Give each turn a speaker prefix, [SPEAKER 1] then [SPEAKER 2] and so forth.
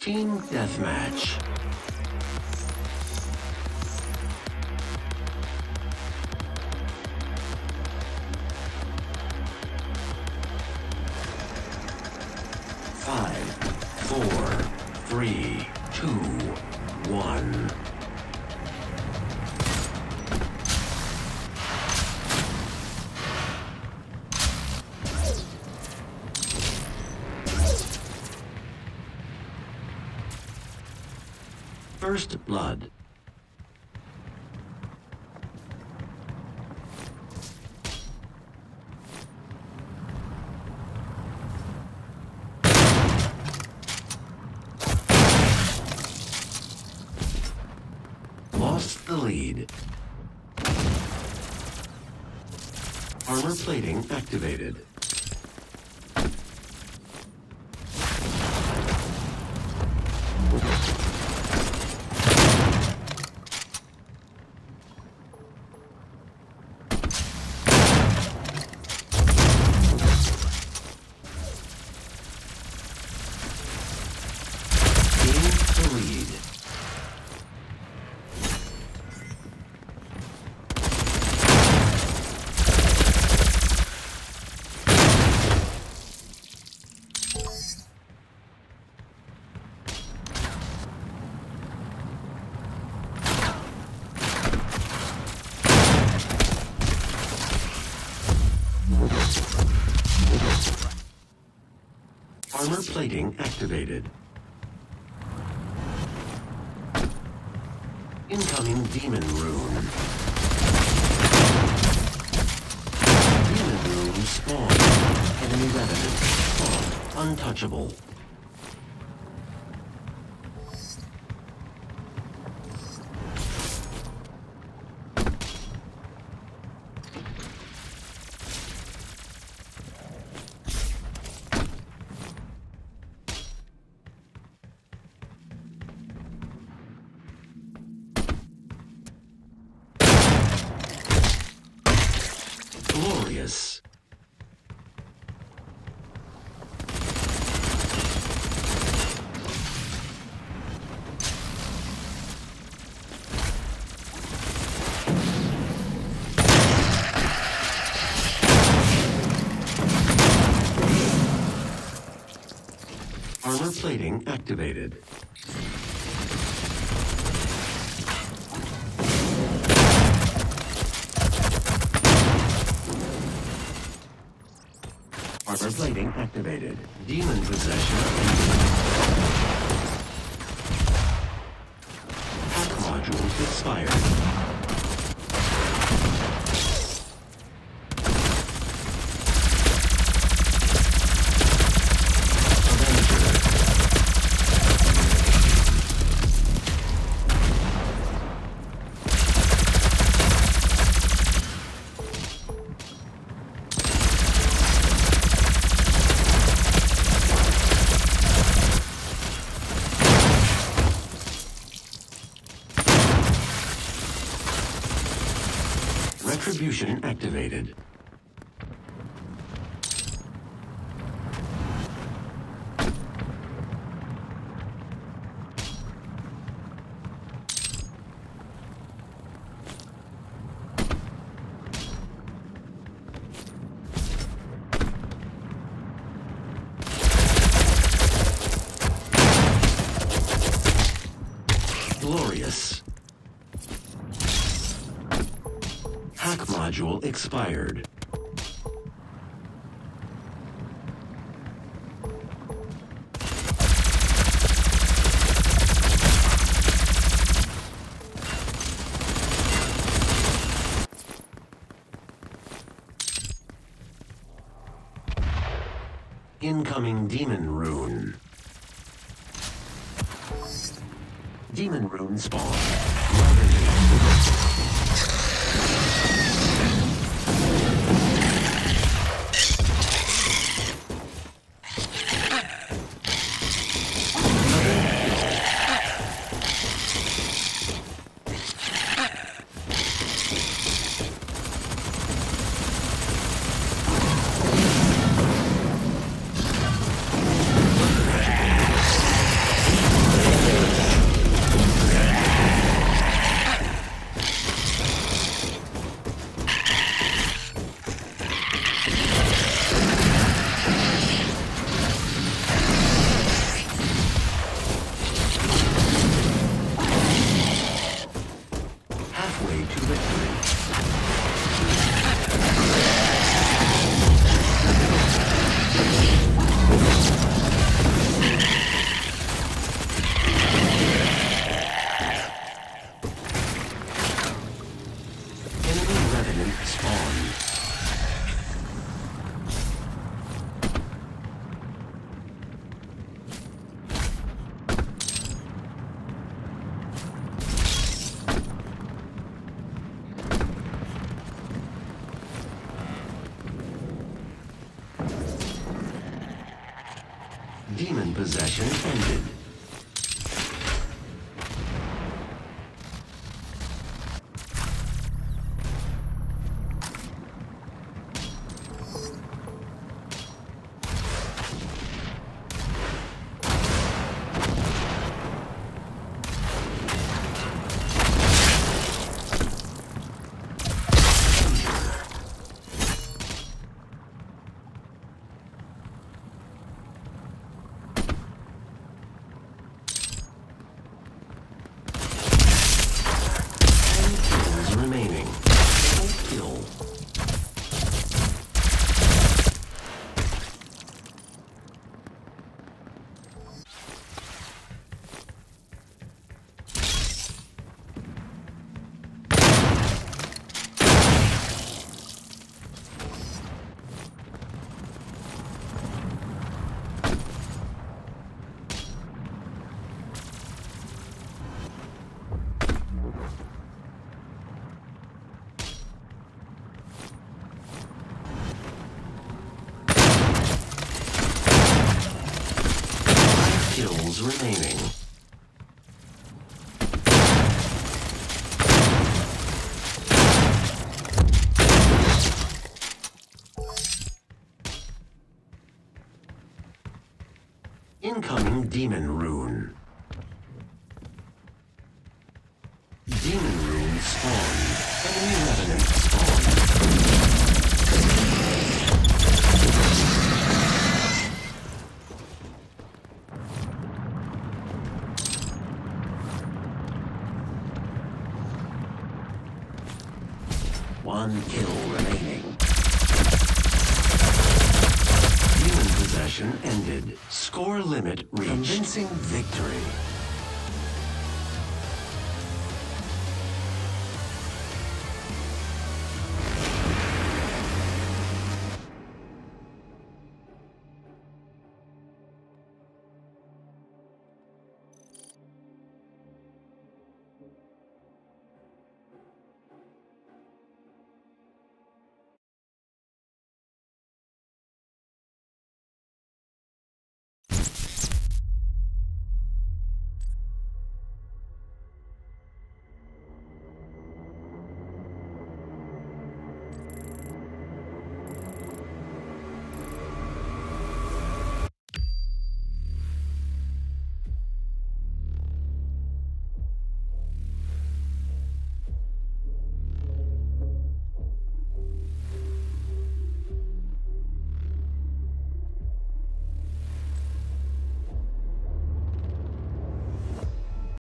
[SPEAKER 1] Team Deathmatch. Five, four, three, two, one. First Blood. Lost the lead. Armor plating activated. Plating activated. Incoming demon rune. Demon rune spawn. Enemy revenant spawn. Untouchable. Glorious. Armor plating activated. Armor plating activated. Demon possession. Module expired. Retribution activated. Glorious. Hack expired. Incoming demon rune. Demon rune spawn. Ended. Kills remaining. One kill remaining. Demon possession ended. Score limit reached. Convincing victory.